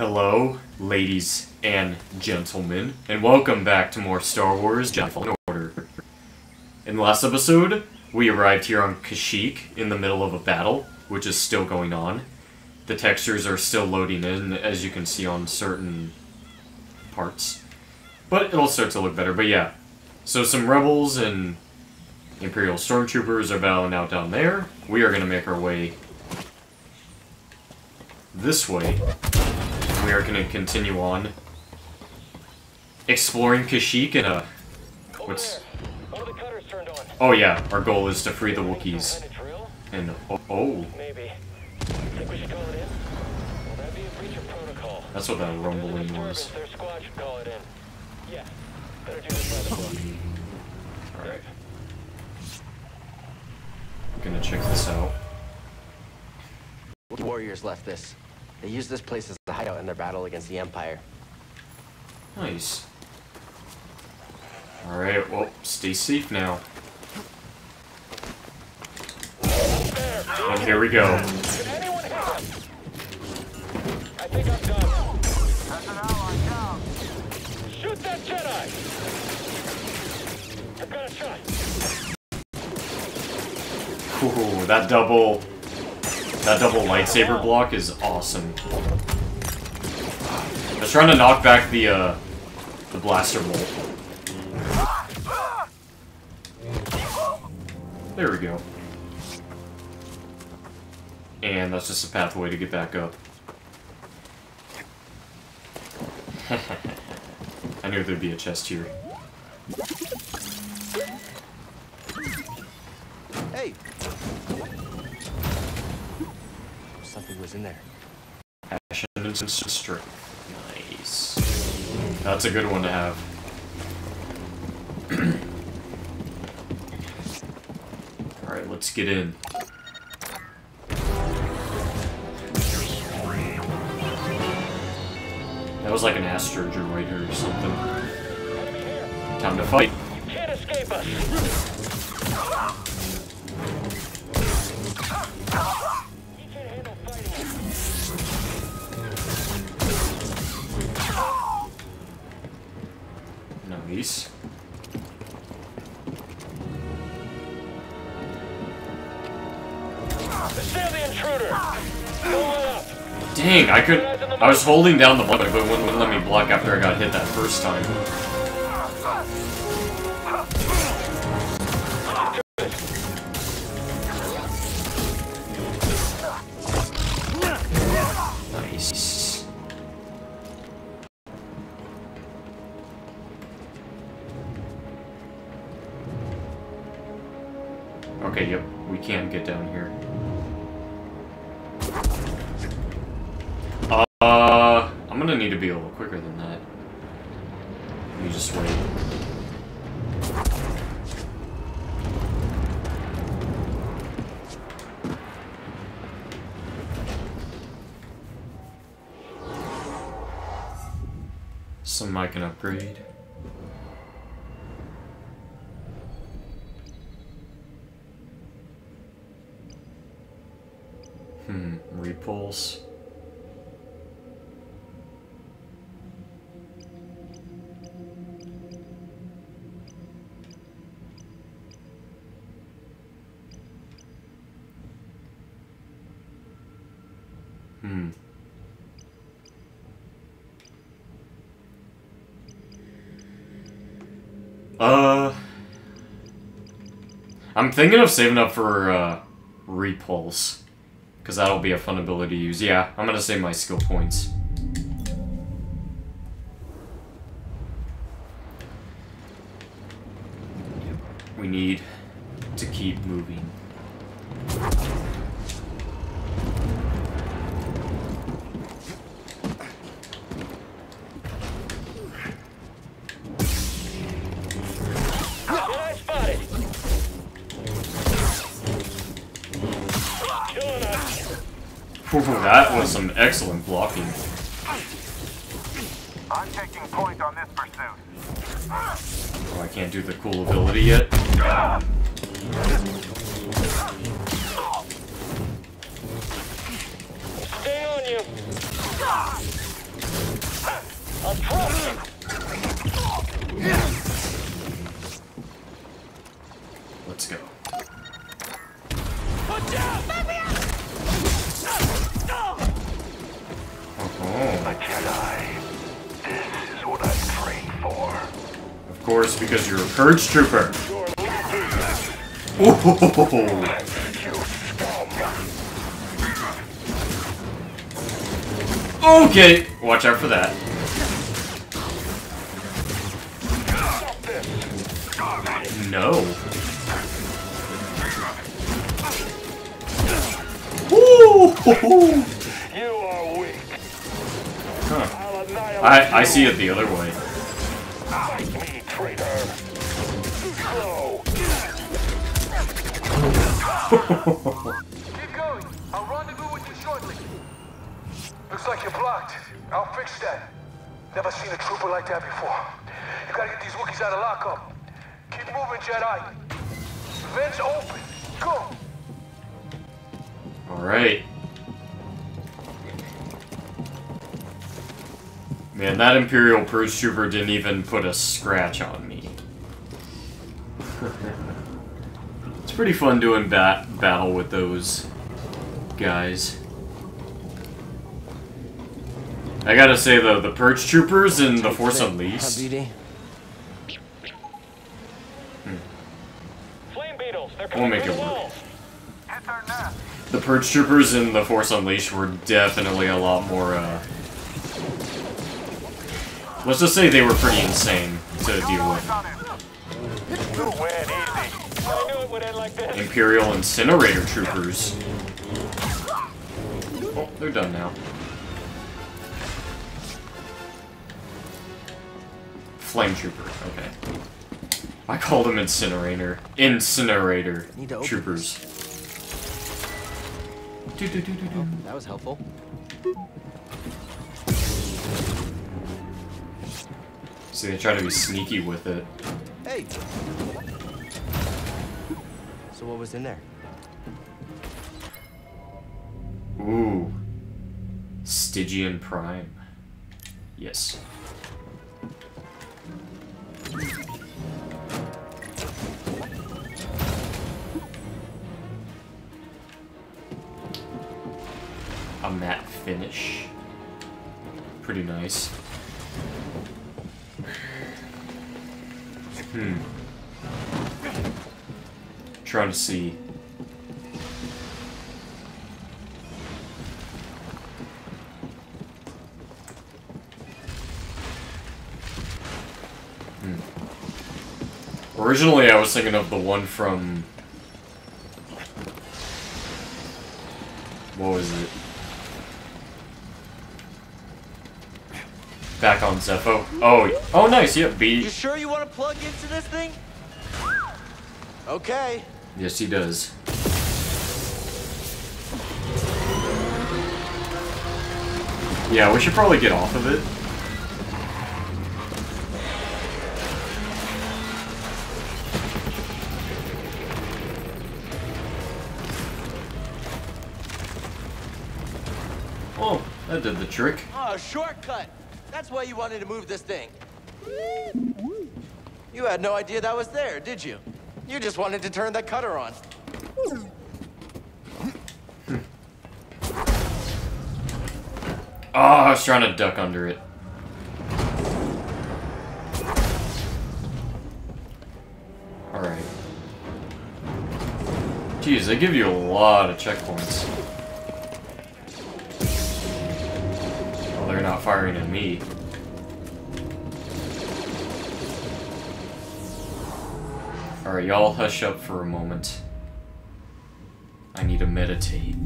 Hello, ladies and gentlemen, and welcome back to more Star Wars Jedi Fallen Order. In the last episode, we arrived here on Kashyyyk in the middle of a battle, which is still going on. The textures are still loading in, as you can see on certain parts. But it'll start to look better, but yeah. So some rebels and Imperial Stormtroopers are battling out down there. We are going to make our way this way. We are going to continue on exploring Kashyyyk and uh what's Oh yeah, our goal is to free the Wookiees. And oh, oh. Maybe. Think we should call it in? Will that be a breach of protocol? That's what that rumbling was. Their squad should call it in. Yeah. Better do this by the book. Alright. Gonna check this out. The warriors left this. They used this place as a hideout in their battle against the Empire. Nice. Alright, well, stay safe now. And here we go. Can anyone hear us? I think I'm done. Shoot that Jedi! I've got a shot. Ooh, that double... That double lightsaber block is awesome. I was trying to knock back the, uh... The blaster bolt. There we go. And that's just a pathway to get back up. I knew there'd be a chest here. Was in there. And strength. Nice. That's a good one to have. Alright, let's get in. That was like an astro droid or something. Time to fight. You can't escape us. Nice. Save the intruder! Move it up! Dang, I could. I was holding down the button, but it wouldn't let me block after I got hit that first time. Be a little quicker than that. Me just wait. Some I can upgrade. Hmm, repulse. I'm thinking of saving up for uh, repulse, because that'll be a fun ability to use. Yeah, I'm gonna save my skill points. Purge trooper. Okay, watch out for that. No. Ooh. You are weak. Huh. I I see it the other way. Keep going. I'll rendezvous with you shortly. Looks like you're blocked. I'll fix that. Never seen a trooper like that before. You gotta get these Wookiees out of lockup. Keep moving, Jedi. Vents open. Go. All right. Man, that Imperial Purge Trooper didn't even put a scratch on me. it's pretty fun doing bat battle with those guys. I gotta say though, the Purge Troopers in The Force Unleashed, BD? Flame beetles. They're We'll make it the work. walls. Hit their nest. the Purge Troopers in The Force Unleashed were definitely a lot more, uh... Let's just say they were pretty insane to deal with. Like this. Imperial Incinerator Troopers. Oh, they're done now. Flame Trooper, okay. I called them Incinerator. Incinerator Need to open Troopers. Do, do, do, do, do. Oh, that was helpful. See, they try to be sneaky with it. Hey. So what was in there? Ooh. Stygian Prime. Yes. A matte finish. Pretty nice. Trying to see. Hmm. Originally, I was thinking of the one from. What was it? Back on Zeffo. Oh, oh, nice. Yeah, B. You sure you want to plug into this thing? Okay. Yes, he does. Yeah, we should probably get off of it. Oh, that did the trick. Oh, shortcut. That's why you wanted to move this thing. You had no idea that was there, did you? You just wanted to turn that cutter on. Oh, I was trying to duck under it. Alright. Jeez, they give you a lot of checkpoints. Oh, they're not firing at me. Alright, y'all hush up for a moment. I need to meditate.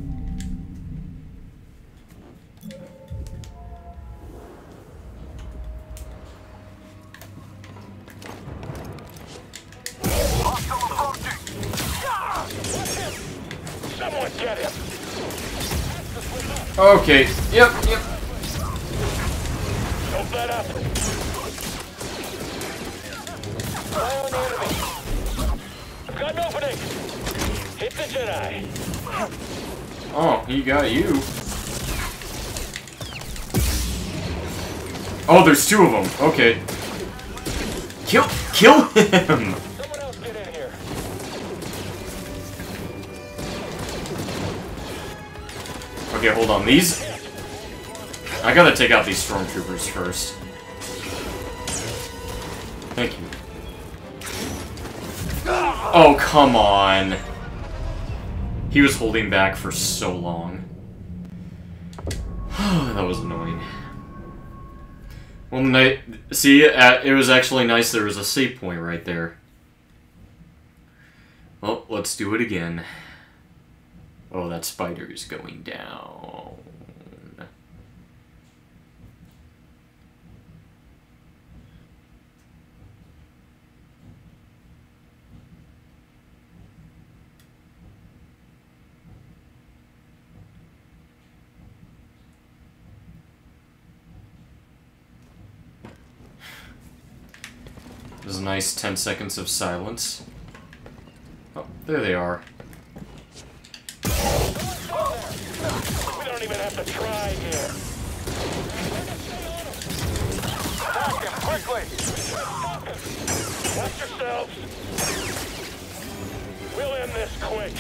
Hostile approaching. Someone get him. Okay, yep, yep. He got you. Oh, there's two of them. Okay. Kill, kill him. Okay, hold on. These... I gotta take out these stormtroopers first. Thank you. Oh, come on. He was holding back for so long. that was annoying. Well, ni see, uh, it was actually nice there was a save point right there. Well, let's do it again. Oh, that spider is going down. There's a nice 10 seconds of silence. Oh, there they are. We don't even have to try here. Attack him quickly. Watch yourselves. We'll end this quick.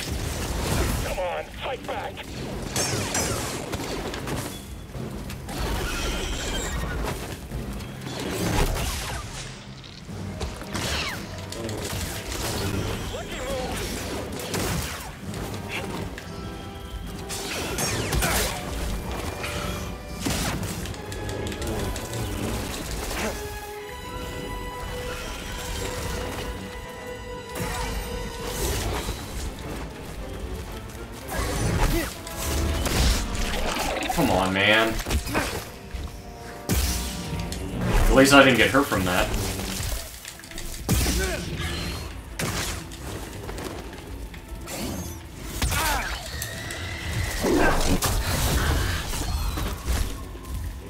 Come on, fight back. Least I didn't get hurt from that.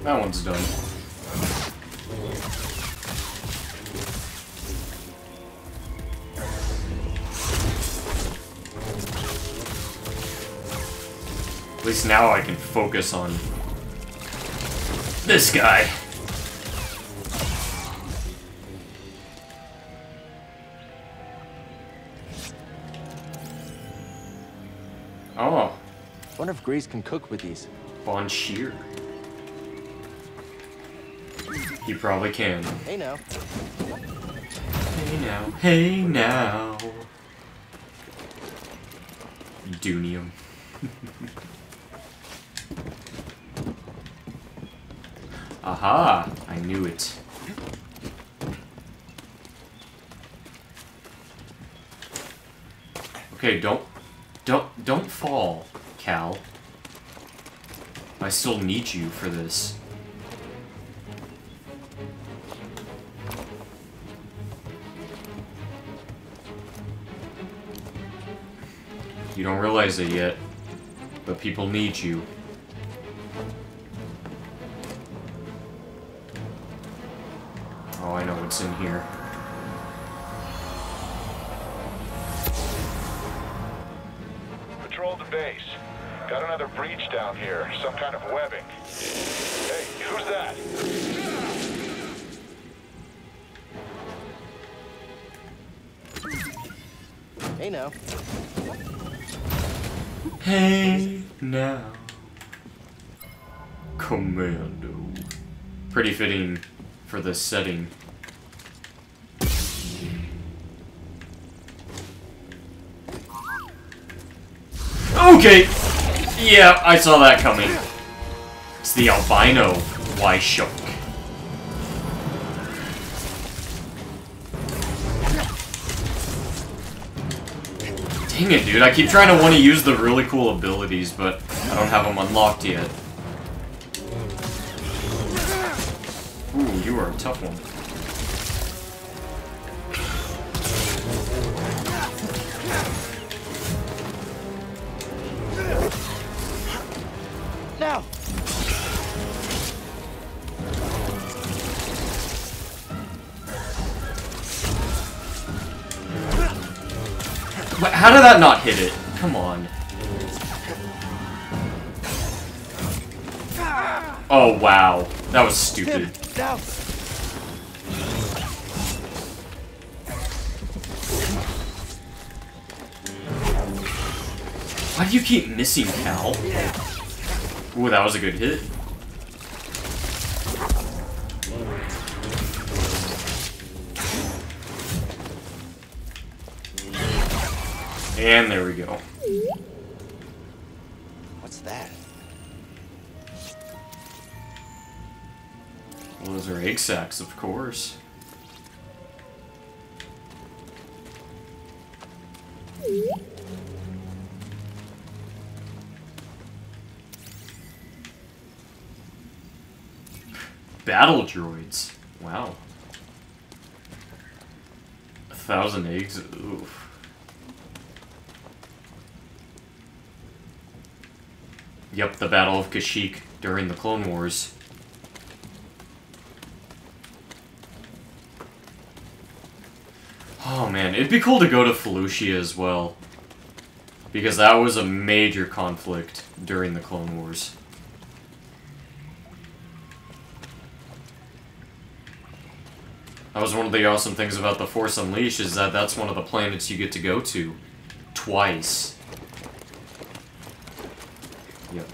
That one's done. At least now I can focus on this guy. Greez can cook with these. Bon Shear. He probably can. Hey now. Hey now, hey now. Dunium. Aha! I knew it. Okay, don't, don't, don't fall, Cal. I still need you for this. You don't realize it yet, but people need you. Fitting for this setting. Okay! Yeah, I saw that coming. It's the albino Wyyyschokk. Dang it, dude. I keep trying to want to use the really cool abilities, but I don't have them unlocked yet. Tough one. Now. Wha- How did that not hit it? Come on. Oh, wow. That was stupid. Why do you keep missing, Cal? Ooh, that was a good hit. And there we go. What's that? Well, those are egg sacs, of course. Battle droids. Wow. A thousand eggs. Oof. Yep, the Battle of Kashyyyk during the Clone Wars. Oh man, it'd be cool to go to Felucia as well. Because that was a major conflict during the Clone Wars. That was one of the awesome things about the Force Unleashed, is that that's one of the planets you get to go to. Twice. Yep.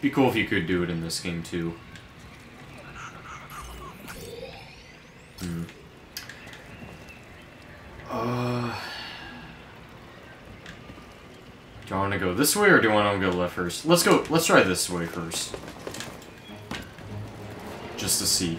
Be cool if you could do it in this game too. Hmm. Uh, do I want to go this way or do I want to go left first? Let's go. Let's try this way first, just to see.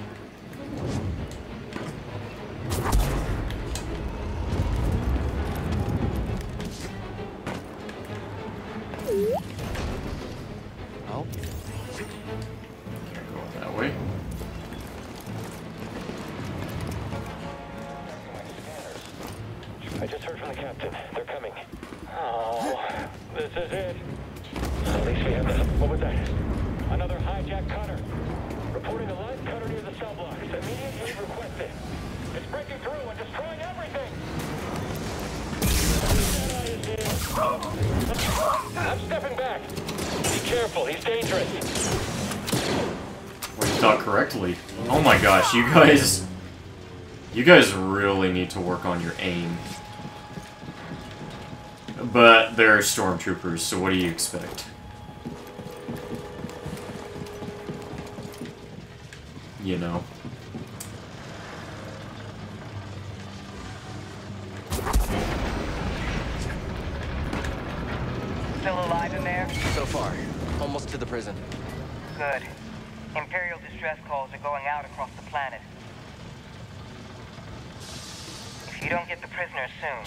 you guys... You guys really need to work on your aim. But they're stormtroopers, so what do you expect?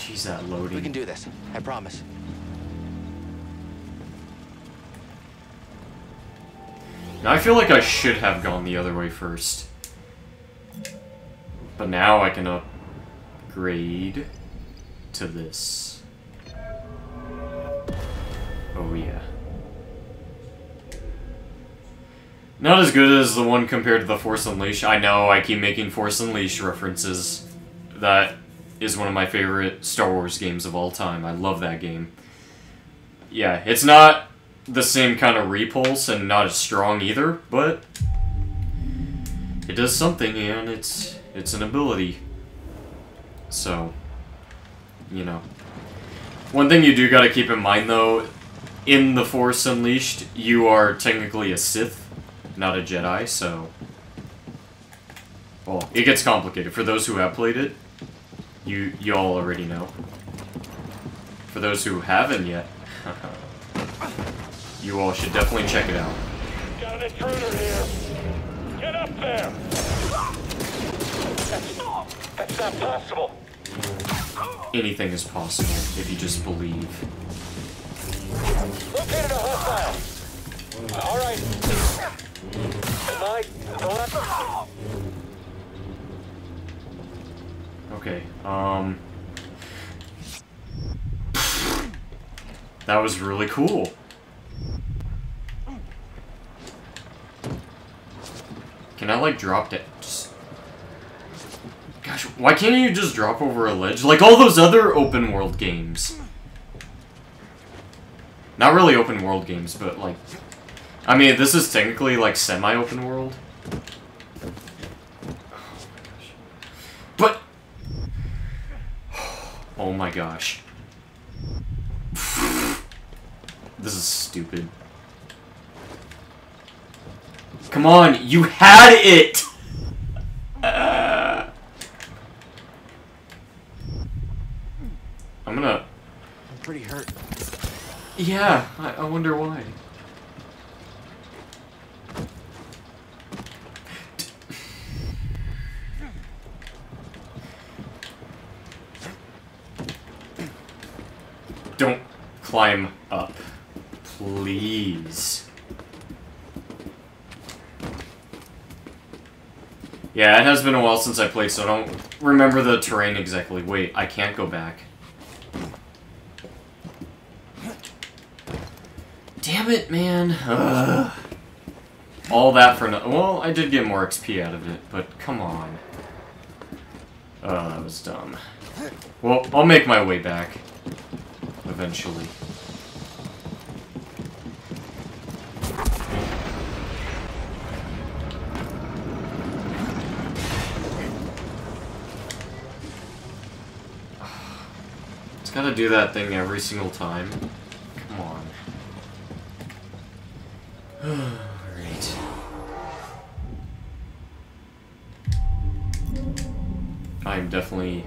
Prisoners soon, uh, Jeez, that loading. We can do this. I promise. Now, I feel like I should have gone the other way first. But now I can upgrade to this. Oh, yeah. Not as good as the one compared to the Force Unleashed. I know I keep making Force Unleashed references. That is one of my favorite Star Wars games of all time. I love that game. Yeah, it's not the same kind of repulse and not as strong either, but it does something and it's it's an ability. So, you know. One thing you do gotta keep in mind though, in the Force Unleashed, you are technically a Sith, not a Jedi, so well, it gets complicated. For those who have played it, you you all already know. For those who haven't yet, you all should definitely check it out. Got an intruder here. Get up there. That's, that's not possible. Anything is possible if you just believe. Located a hostile. All right. Am I? Okay, um... That was really cool. Can I, like, drop it? Just... Gosh, why can't you just drop over a ledge? Like all those other open world games. Not really open world games, but, like... I mean, this is technically like semi-open world. Oh my gosh. This is stupid. Come on, you had it! Uh, I'm gonna... I'm pretty hurt. Yeah, I, I wonder why. Don't climb up. Please. Yeah, it has been a while since I played, so I don't remember the terrain exactly. Wait, I can't go back. Damn it, man. Ugh. All that for no- Well, I did get more XP out of it, but come on. Oh, that was dumb. Well, I'll make my way back. Eventually. It's gotta do that thing every single time. Come on. Alright. I'm definitely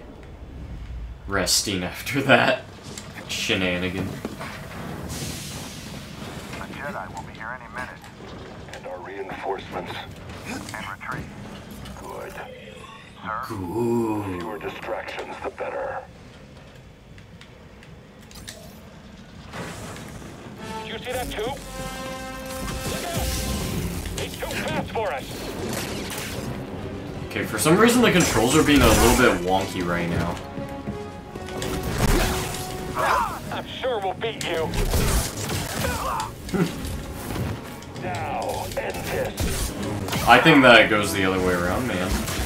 resting after that shenanigan. The Jedi will be here any minute. And our reinforcements. And retreat. Good. Sir? Ooh. Fewer distractions, the better. Did you see that too? Look out! He's too fast for us! Okay, for some reason the controls are being a little bit wonky right now. Beat you. Now, end this. I think that goes the other way around, man.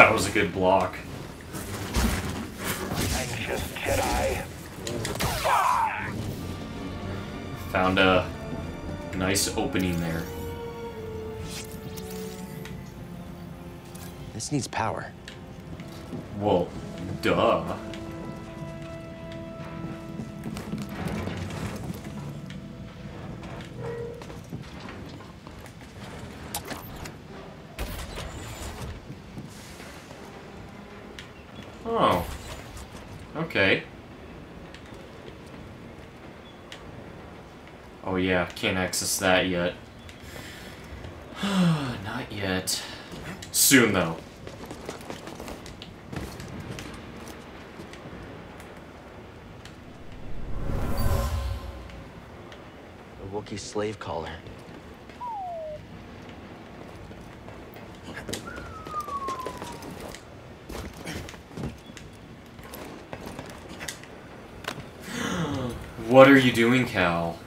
That was a good block. Anxious Jedi. Found a nice opening there. This needs power. Well, duh. Okay. Oh yeah, can't access that yet. Not yet. Soon though. A Wookiee slave caller. What are you doing, Cal?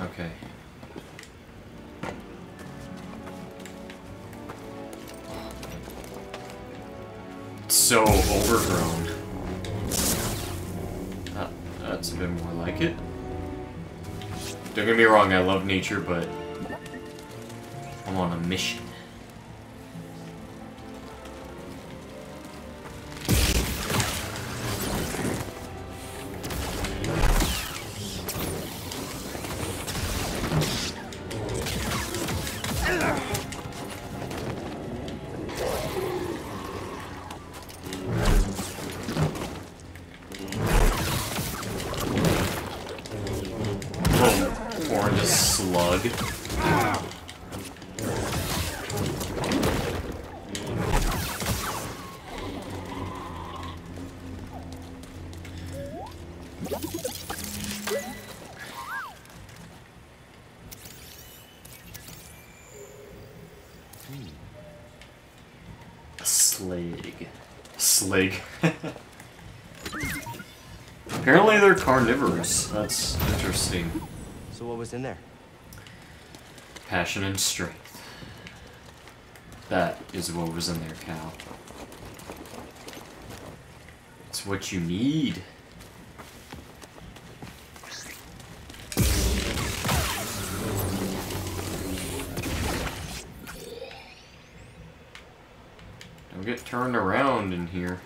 Okay. It's so overgrown. That, that's a bit more like it. Don't get me wrong, I love nature, but I'm on a mission. Slyyg. Apparently they're carnivorous. That's interesting. So what was in there? Passion and strength. That is what was in there, Cal. It's what you need. Turned around in here.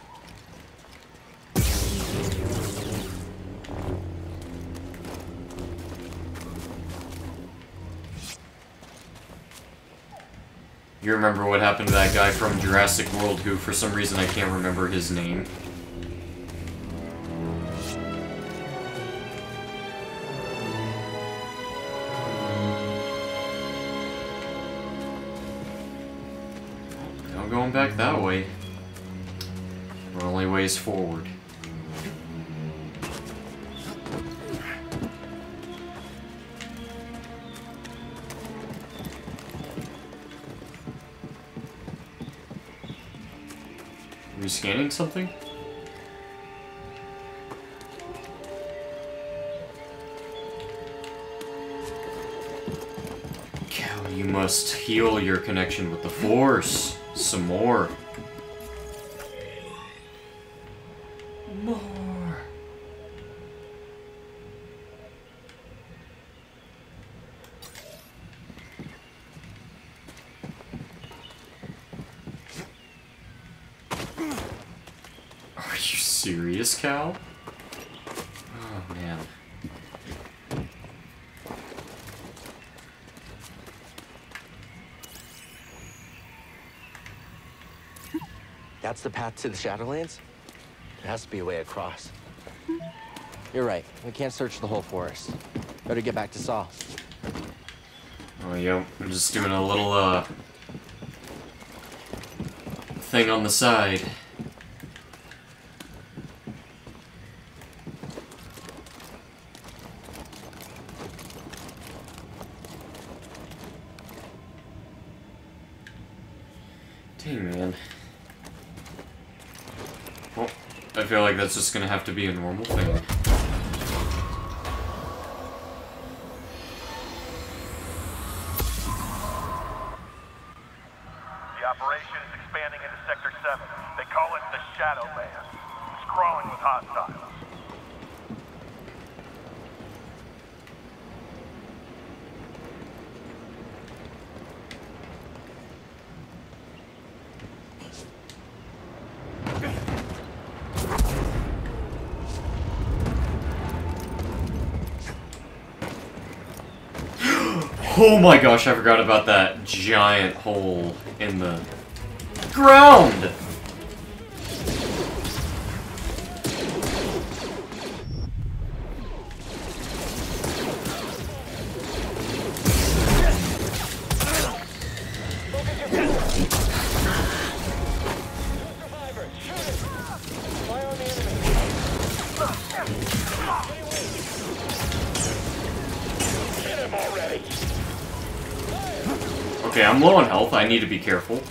You remember what happened to that guy from Jurassic World who, for some reason, I can't remember his name. Forward. Are we scanning something? Cal, you must heal your connection with the Force. Some. More. Are you serious, Cal? Oh, man. That's the path to the Shadowlands? There has to be a way across. You're right. We can't search the whole forest. Better get back to Saw. Oh, yo, I'm just doing a little, uh... thing on the side. Dang, man. Well, I feel like that's just gonna have to be a normal thing. The operation is expanding into Sector 7. They call it the Shadowlands. It's crawling with hostiles. Oh my gosh, I forgot about that giant hole in the ground! Need to be careful.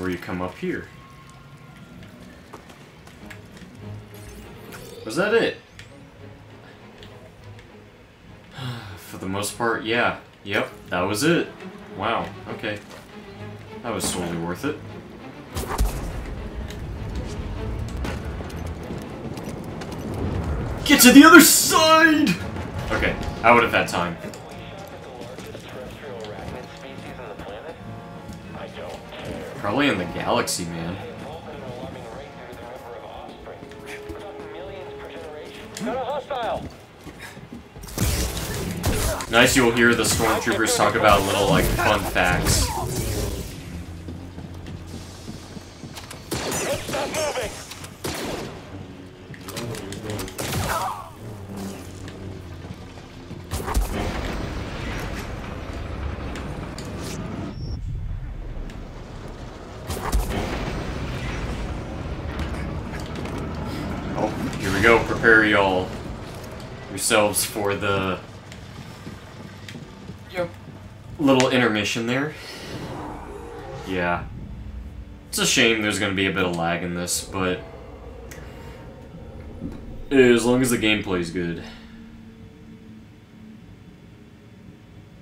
Where you come up here. Was that it? For the most part, yeah. Yep, that was it. Wow, okay. That was totally worth it. Get to the other side! Okay, I would have had time. Probably in the galaxy, man. Nice you'll hear the stormtroopers talk about little, like, fun facts. For the yep. little intermission there. Yeah. It's a shame there's gonna be a bit of lag in this, but as long as the gameplay's good,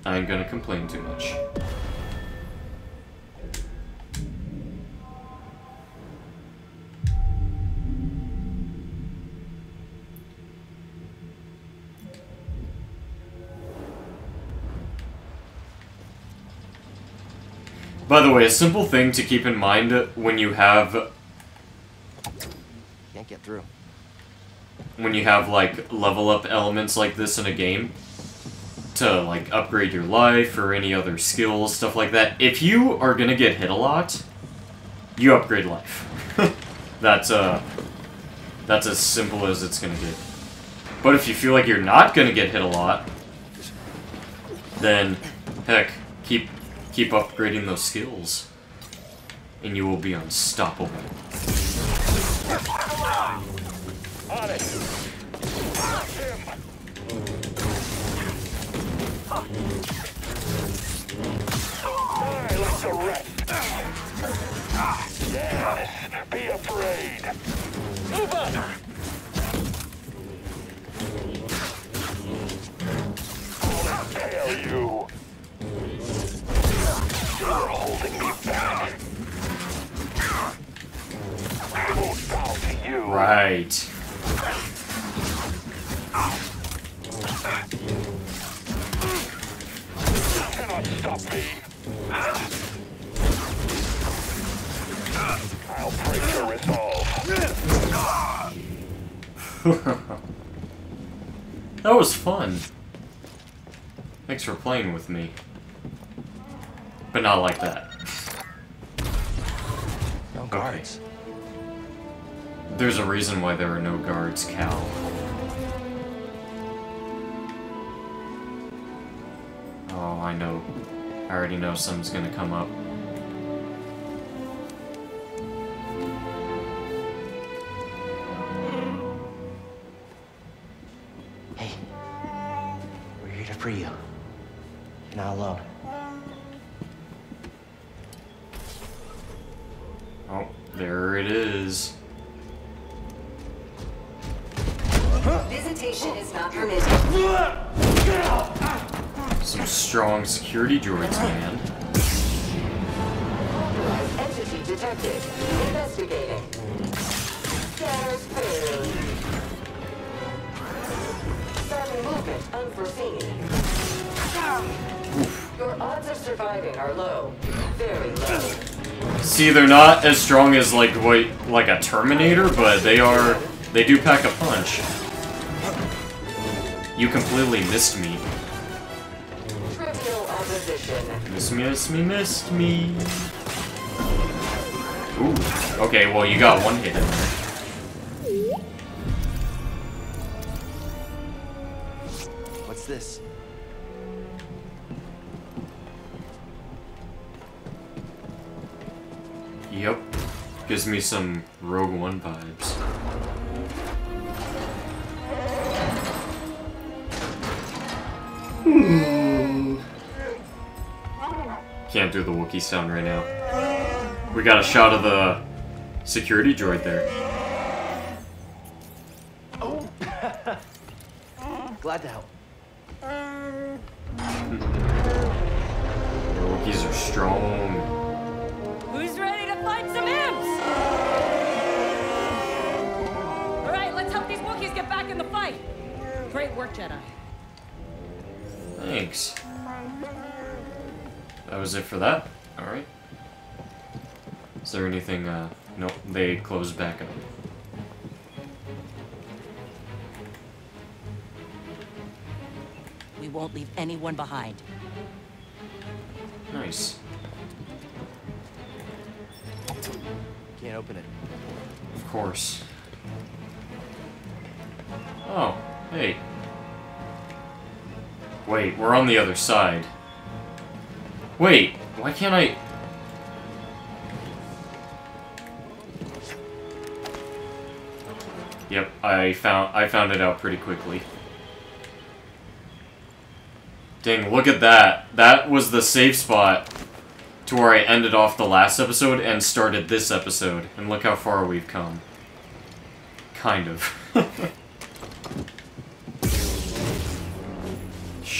I ain't gonna complain too much. By the way, a simple thing to keep in mind when you have Can't get through. when you have like level up elements like this in a game to like upgrade your life or any other skills, stuff like that. If you are gonna get hit a lot, you upgrade life. that's uh that's as simple as it's gonna get. But if you feel like you're not gonna get hit a lot, then heck, keep keep upgrading those skills. And you will be unstoppable. Be afraid! Move on! You're holding me back! I won't to you! Right. cannot stop me. I'll break your resolve. that was fun. Thanks for playing with me. But not like that. No guards. There's a reason why there are no guards, Cal. Oh, I know. I already know something's gonna come up. Unforeseen. Your odds of surviving are low. Very low. See, they're not as strong as like what, like a Terminator, but they are. They do pack a punch. You completely missed me. Trivial opposition. Miss me, miss me, missed me. Ooh. Okay, well you got one hit in there. Me some Rogue One vibes. Can't do the Wookiee sound right now. We got a shot of the security droid there. Oh. Glad to help. The Wookiees are strong. Fight. Great work, Jedi. Thanks. That was it for that? Alright. Is there anything, uh... Nope, they closed back up. We won't leave anyone behind. Nice. Can't open it. Of course. Oh, hey. Wait, we're on the other side. Wait, why can't I... Yep, I found I found it out pretty quickly. Dang, look at that. That was the safe spot to where I ended off the last episode and started this episode. And look how far we've come. Kind of.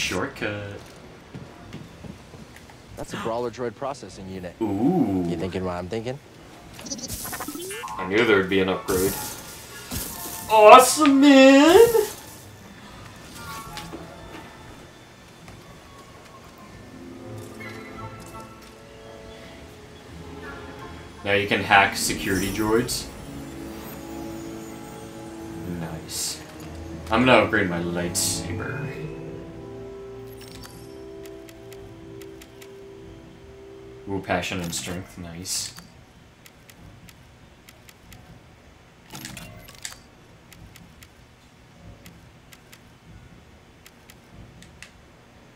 Shortcut. That's a brawler droid processing unit. Ooh. You thinking what I'm thinking? I knew there'd be an upgrade. Awesome, man! Now you can hack security droids. Nice. I'm gonna upgrade my lightsaber. Ooh, passion and strength, nice.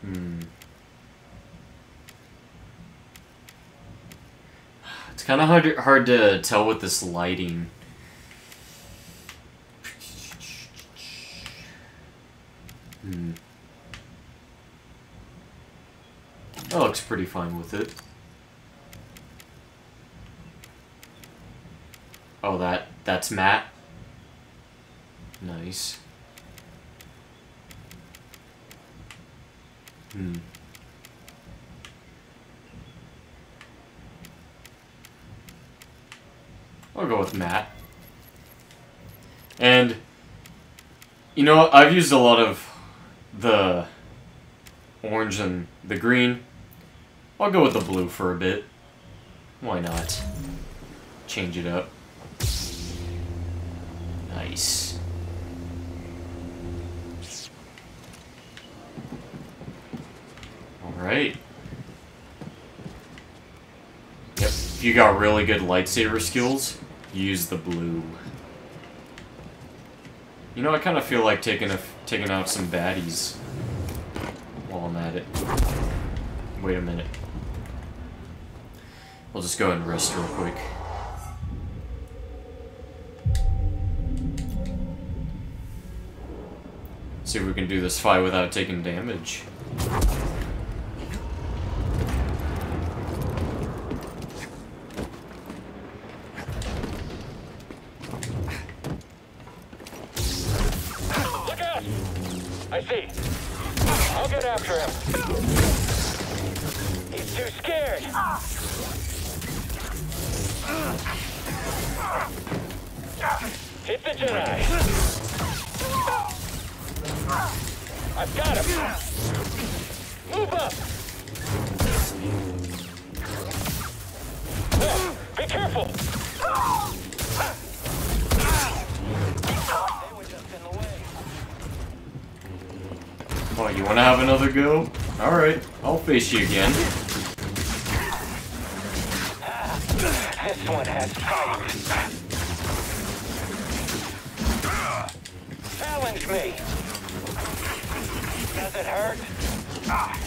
Hmm. It's kind of hard hard to tell with this lighting. Hmm. That looks pretty fine with it. Oh, that that's Matt. Nice. Hmm. I'll go with Matt. And, you know, I've used a lot of the orange and the green. I'll go with the blue for a bit. Why not? Change it up. Nice. Alright. Yep, if you got really good lightsaber skills, use the blue. You know, I kind of feel like taking a, taking out some baddies while I'm at it. Wait a minute. We'll just go ahead and rest real quick. See if we can do this fight without taking damage. You again. This one has. Challenge me. Does it hurt?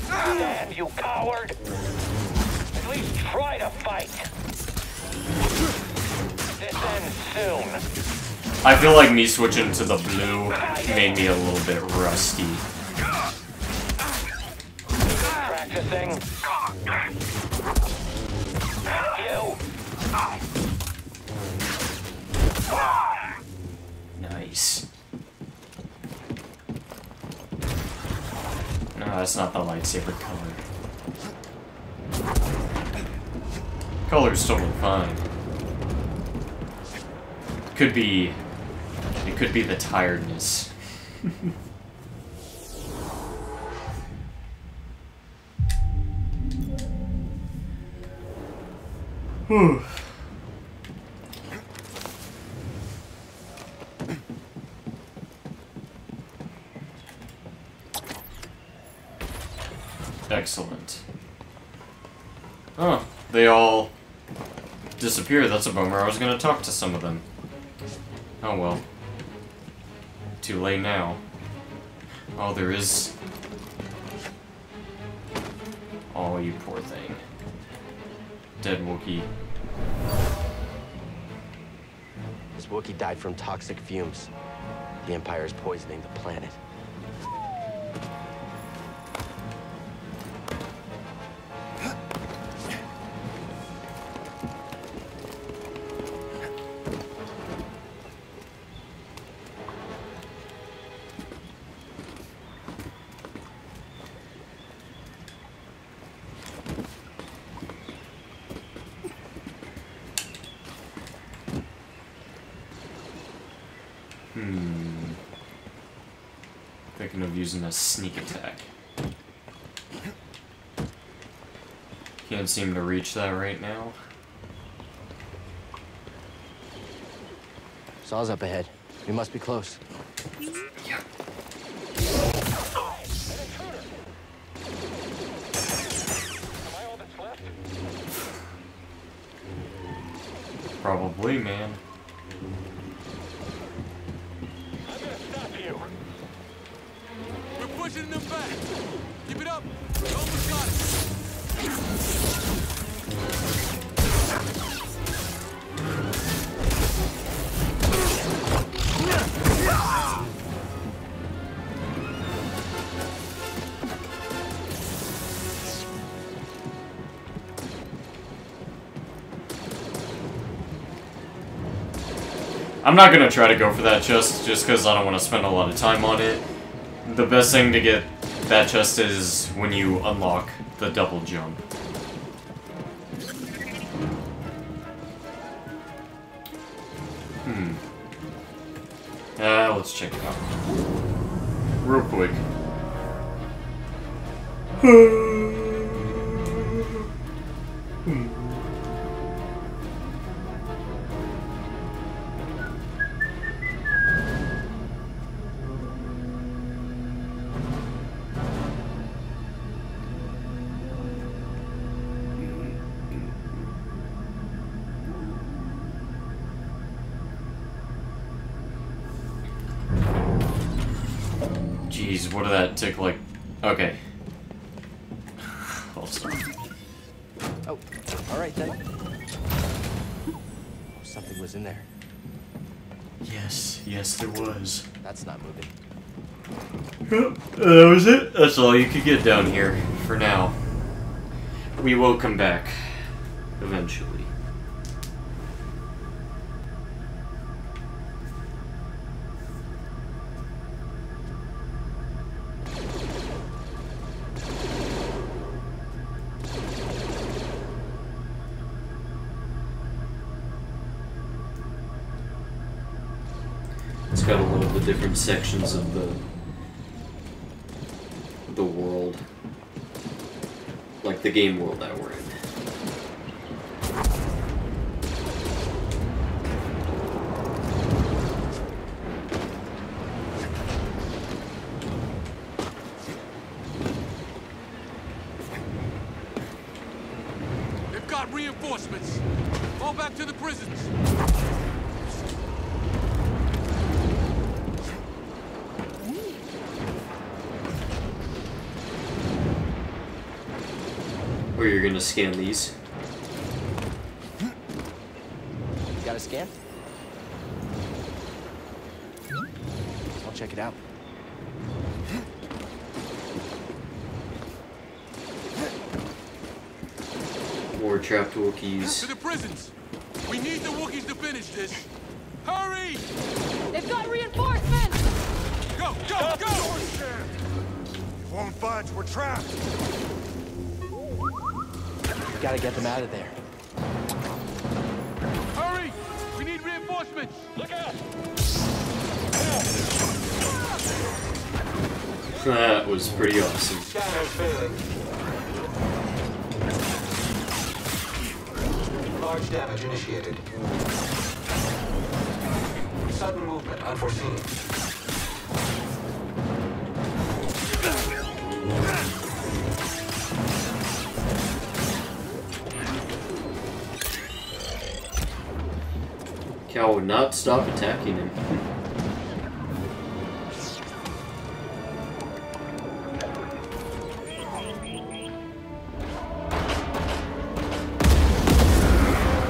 Stand, you coward. At least try to fight. This ends soon. I feel like me switching to the blue made me a little bit rusty. Practicing. You. Nice. No, that's not the lightsaber color. Color's totally fine. Could be... It could be the tiredness. Whew. Excellent. Oh, they all disappeared. That's a bummer. I was gonna talk to some of them. Oh well. Too late now. Oh, there is... Oh, you poor thing. Dead Wookiee. This Wookiee died from toxic fumes. The Empire is poisoning the planet. Hmm. Thinking of using a sneak attack. Can't seem to reach that right now. Saw's up ahead. We must be close. Probably, man. I'm not gonna try to go for that chest just because I don't want to spend a lot of time on it. The best thing to get that chest is when you unlock the double jump. Jeez, what did take like? Okay. Oh, oh, all right then. Oh, something was in there. Yes, yes, there was. That's not moving. Yep, uh, that was it. That's all you could get down here for now. We will come back eventually. It's got a lot of the different sections of the the world, like the game world that we're in. They've got reinforcements. Fall back to the prisons. Or you're gonna scan these. You got a scan? I'll check it out. More trapped Wookiees. To the prisons. We need the Wookiees to finish this. Hurry! They've got reinforcements! Go, go, go! Won't budge, we're trapped. We gotta get them out of there. Hurry! We need reinforcements. Look out! That was pretty awesome. Large damage initiated. Sudden movement unforeseen. Cal would not stop attacking him.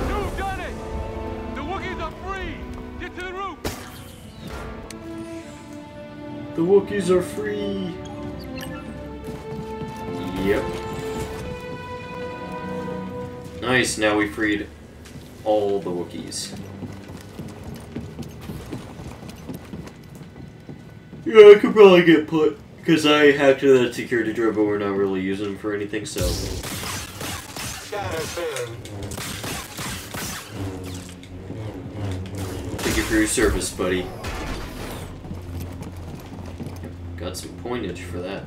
You've done it! The Wookiees are free! Get to the roof! The Wookiees are free! Yep. Nice, now we freed all the Wookiees. Yeah, I could probably get put, because I hacked to that security drive, but we're not really using them for anything, so... Thank you for your service, buddy. Got some pointage for that.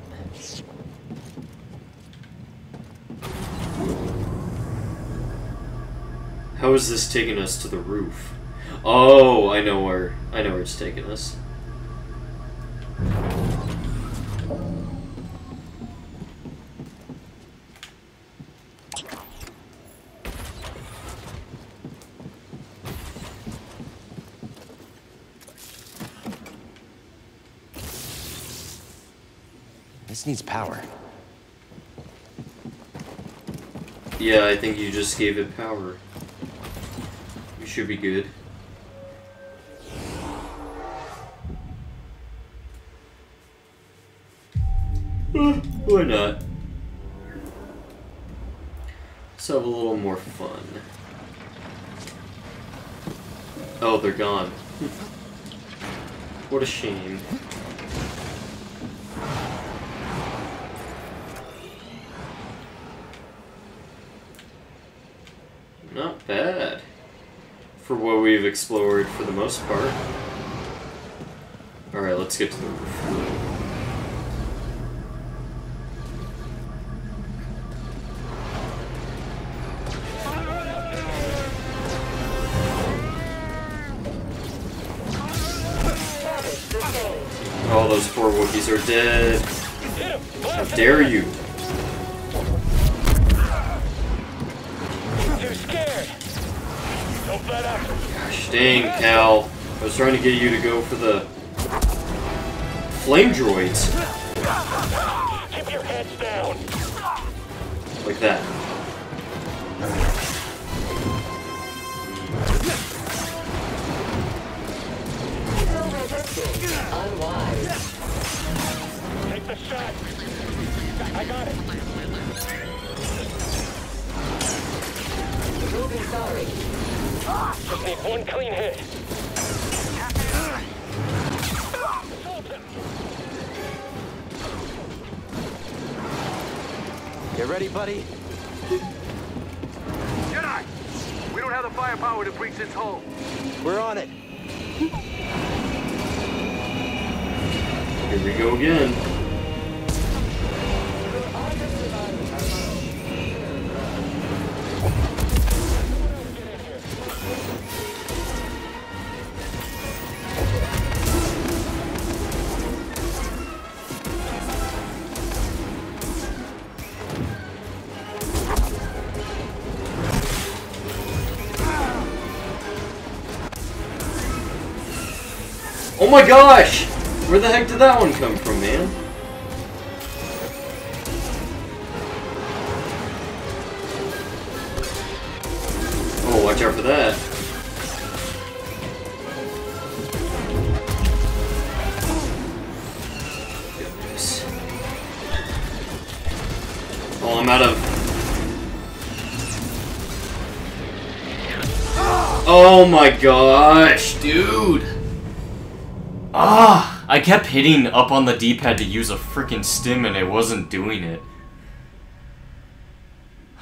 How is this taking us to the roof? Oh, I know where. I know where it's taking us. This needs power. Yeah, I think you just gave it power. We should be good. Eh, Why not? Let's have a little more fun. Oh, they're gone. what a shame. We've explored for the most part. Alright, let's get to the roof. You to go We're on it. Here we go again. My gosh! Where the heck did that one come from, man? Oh, watch out for that. Oh, I'm out of... Oh my gosh! Ah! I kept hitting up on the D-pad to use a freaking stim and it wasn't doing it.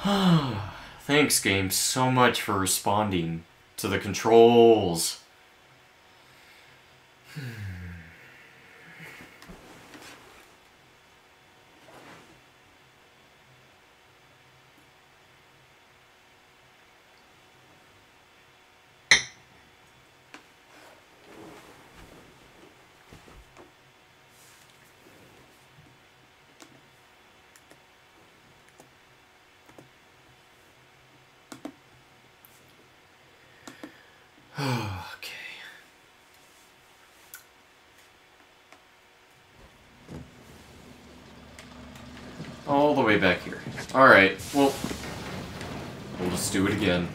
Thanks, game, so much for responding to the controls. All the way back here. Alright, well, we'll just do it again.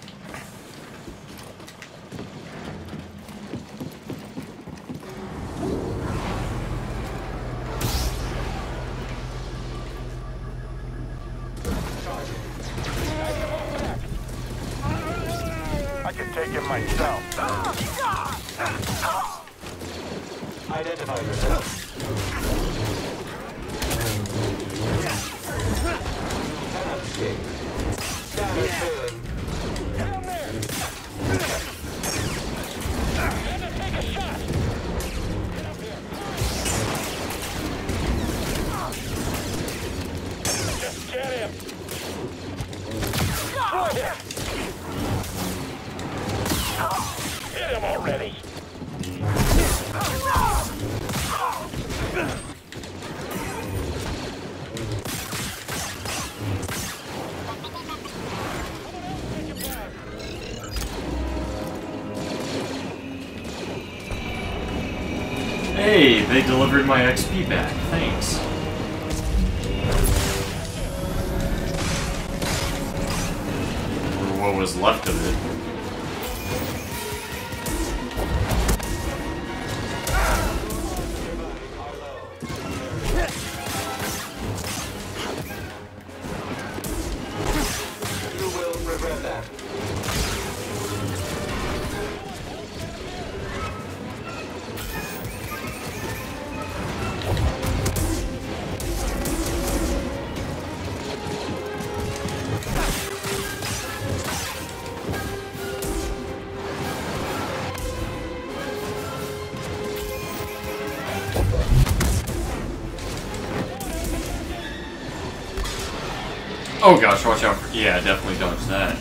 Delivered my XP Oh gosh, watch out for. Yeah, definitely dodge that.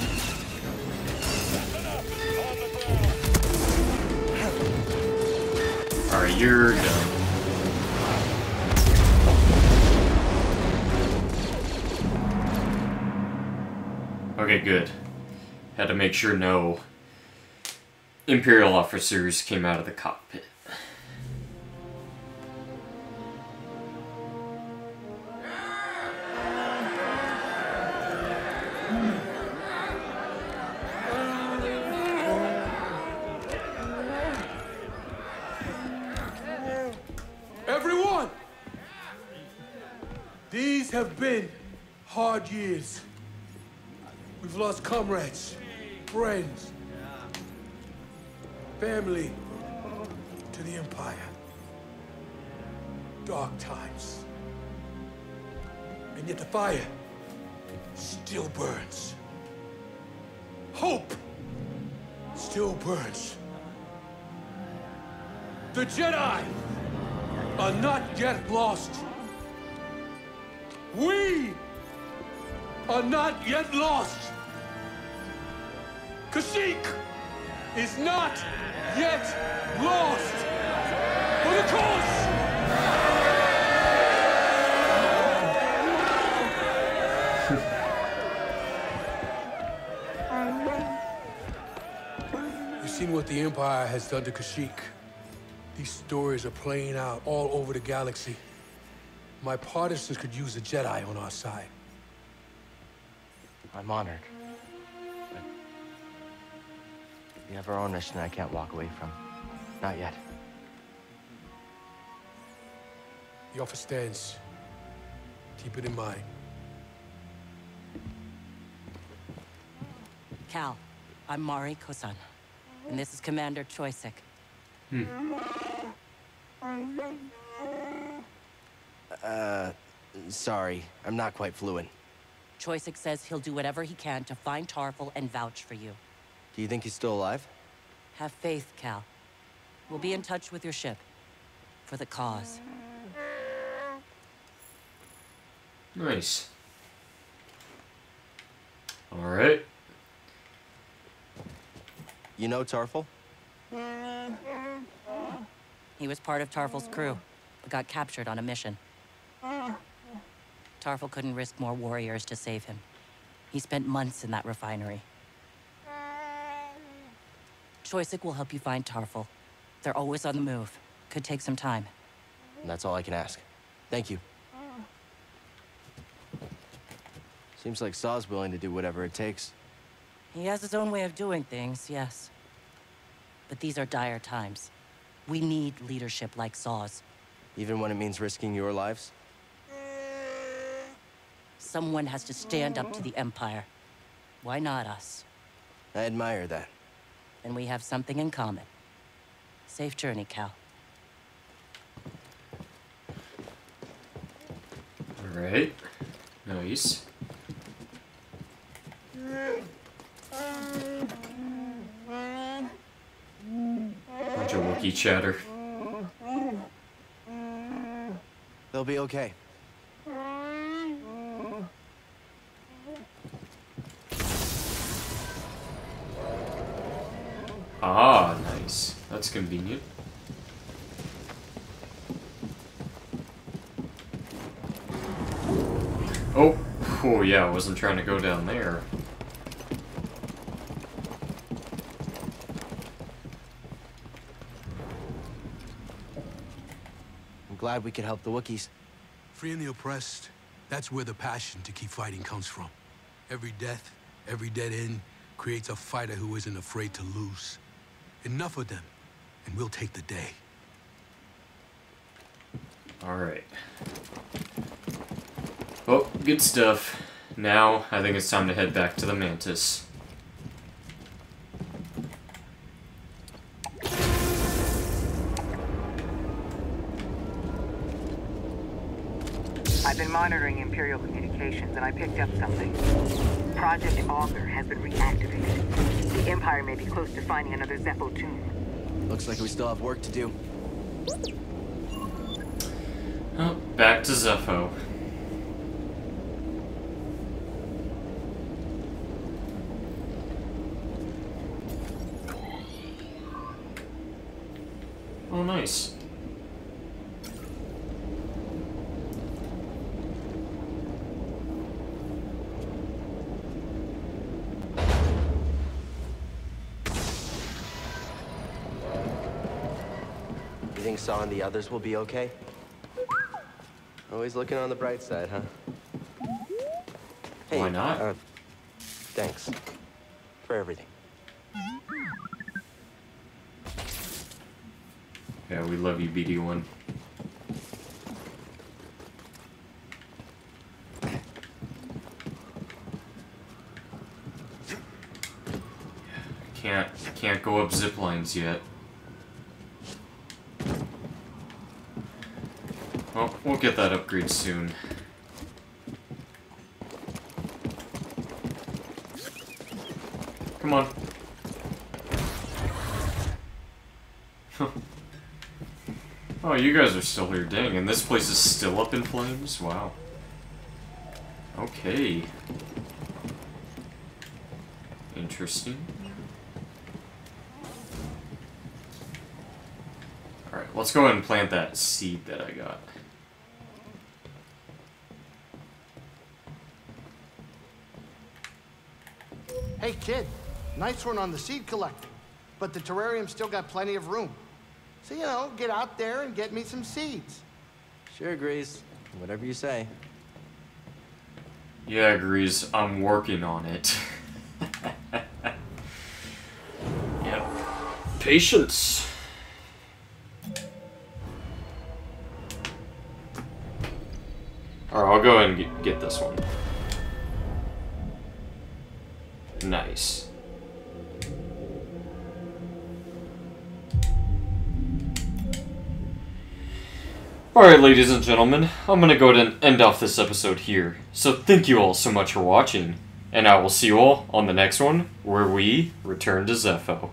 Alright, you're done. Okay, good. Had to make sure no Imperial officers came out of the cockpit. Comrades, friends, family to the Empire. Dark times. And yet the fire still burns. Hope still burns. The Jedi are not yet lost. We are not yet lost. Kashyyyk is not yet lost. For the cause! You've seen what the Empire has done to Kashyyyk. These stories are playing out all over the galaxy. My partisans could use a Jedi on our side. I'm honored. We have our own mission I can't walk away from. Not yet. The offer stands. Keep it in mind. Cal, I'm Mari Kosan, and this is Commander Choyyssyk. Uh, sorry. I'm not quite fluent. Choyyssyk says he'll do whatever he can to find Tarfful and vouch for you. Do you think he's still alive? Have faith, Cal. We'll be in touch with your ship. For the cause. Nice. Alright. You know Tarfful? He was part of Tarfful's crew, but got captured on a mission. Tarfful couldn't risk more warriors to save him. He spent months in that refinery. Choyyssyk will help you find Tarfful. They're always on the move. Could take some time. And that's all I can ask. Thank you. Seems like Saw's willing to do whatever it takes. He has his own way of doing things, yes. But these are dire times. We need leadership like Saw's. Even when it means risking your lives? Someone has to stand up to the Empire. Why not us? I admire that. Then we have something in common. Safe journey, Cal. Alright. Nice. Bunch of Wookiee chatter. They'll be okay. Ah, nice. That's convenient. Oh, oh yeah, I wasn't trying to go down there. I'm glad we could help the Wookiees. Freeing the oppressed, that's where the passion to keep fighting comes from. Every death, every dead end creates a fighter who isn't afraid to lose. Enough of them, and we'll take the day. Alright. Oh, good stuff. Now, I think it's time to head back to the Mantis. I've been monitoring Imperial communications, and I picked up something. Project Augur has been reactivated. The Empire may be close to finding another Zeffo tomb. Looks like we still have work to do. Oh, back to Zeffo. Oh, nice. Saw and the others will be okay? Always looking on the bright side, huh? Hey, Why not? Uh, thanks. For everything. Yeah, we love you, BD1. Can't can't go up zip lines yet. Well, get that upgrade soon. Come on. Oh, you guys are still here. Dang, and this place is still up in flames? Wow. Okay. Interesting. Alright, let's go ahead and plant that seed that I got. Kid. Nice one on the seed collecting. But the terrarium's still got plenty of room. So, you know, get out there and get me some seeds. Sure, Greez. Whatever you say. Yeah, Greez, I'm working on it. yep. Patience. Alright, I'll go ahead and get, get this one. Alright, ladies and gentlemen, I'm gonna go ahead and end off this episode here. So thank you all so much for watching, and I will see you all on the next one, where we return to Zeffo.